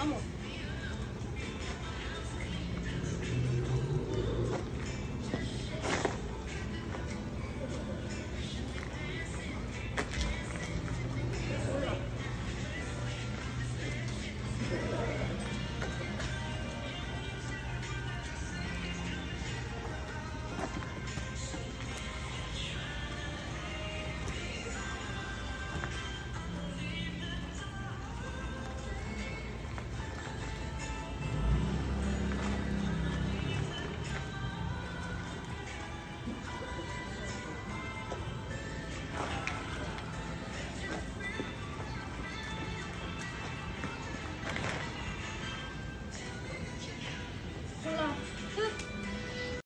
Vamos.